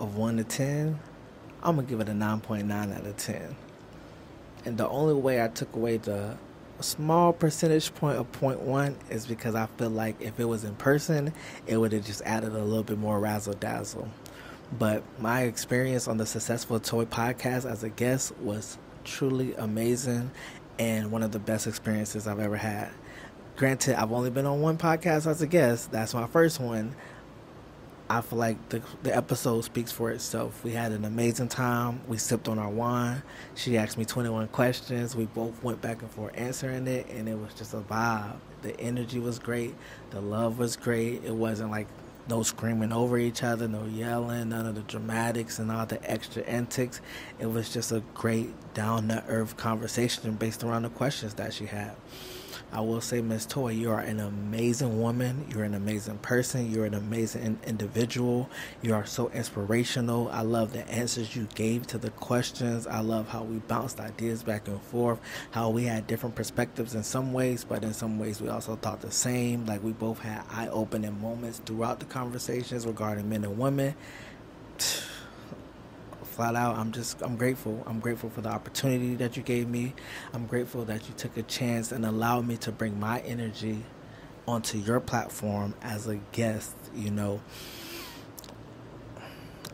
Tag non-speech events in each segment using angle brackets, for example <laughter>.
of 1 to 10, I'm going to give it a 9.9 out of 10. And the only way I took away the small percentage point of point one is because I feel like if it was in person, it would have just added a little bit more razzle dazzle. But my experience on the Successful Toy podcast as a guest was truly amazing and one of the best experiences I've ever had. Granted, I've only been on one podcast as a guest. That's my first one. I feel like the the episode speaks for itself. We had an amazing time. We sipped on our wine. She asked me 21 questions. We both went back and forth answering it, and it was just a vibe. The energy was great. The love was great. It wasn't like no screaming over each other, no yelling, none of the dramatics and all the extra antics. It was just a great down to earth conversation based around the questions that she had. I will say, Miss Toy, you are an amazing woman. You're an amazing person. You're an amazing individual. You are so inspirational. I love the answers you gave to the questions. I love how we bounced ideas back and forth, how we had different perspectives in some ways, but in some ways we also thought the same. Like we both had eye opening moments throughout the conversations regarding men and women flat out. I'm just i'm grateful. I'm grateful for the opportunity that you gave me. I'm grateful that you took a chance and allowed me to bring my energy onto your platform as a guest you know.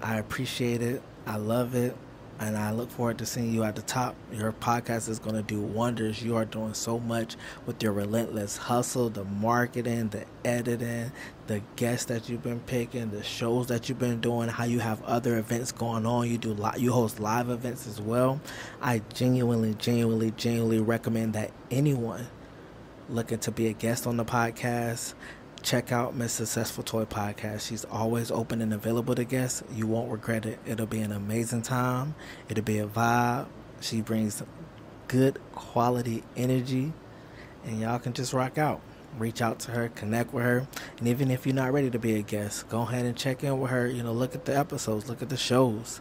I appreciate it. I love it and I look forward to seeing you at the top. Your podcast is going to do wonders. You are doing so much with your relentless hustle, the marketing, the editing, the guests that you've been picking, the shows that you've been doing, how you have other events going on. You do li- you host live events as well. I genuinely, genuinely, genuinely recommend that anyone looking to be a guest on the podcast check out Miss Successful Toy Podcast. She's always open and available to guests. You won't regret it. It'll be an amazing time. It'll be a vibe. She brings good quality energy, and y'all can just rock out. Reach out to her, connect with her, and even if you're not ready to be a guest, go ahead and check in with her. You know, look at the episodes, look at the shows.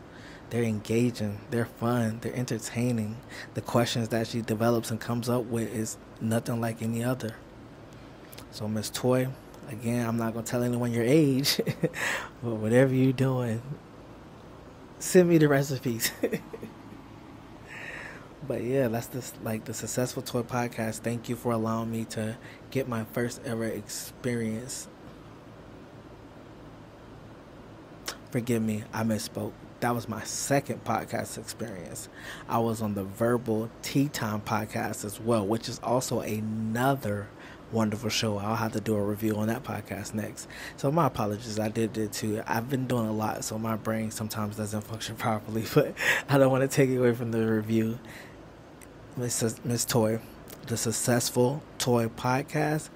They're engaging, they're fun, they're entertaining. The questions that she develops and comes up with is nothing like any other. So, Miss Toy, Again, I'm not gonna tell anyone your age, <laughs> but whatever you're doing, send me the recipes. <laughs> but yeah, that's this like the successful toy podcast. Thank you for allowing me to get my first ever experience. Forgive me, I misspoke. That was my second podcast experience. I was on the Verbal Tea Time podcast as well, which is also another wonderful show. I'll have to do a review on that podcast next. So my apologies. I did it too. I've been doing a lot, so my brain sometimes doesn't function <laughs> properly. But I don't want to take it away from the review. Miss Miss Toy, the successful toy podcast.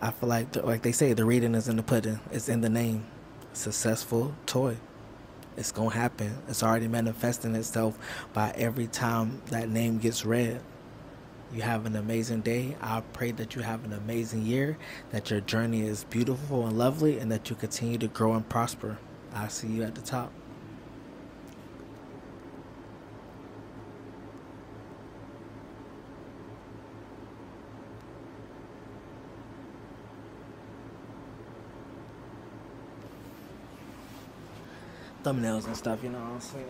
I feel like, like they say, the reading is in the pudding. It's in the name. Successful toy. It's gonna happen. It's already manifesting itself by every time that name gets read you have an amazing day. I pray that you have an amazing year, that your journey is beautiful and lovely, and that you continue to grow and prosper. I'll see you at the top. Thumbnails and stuff, you know what I'm saying?